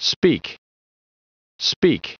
Speak. Speak.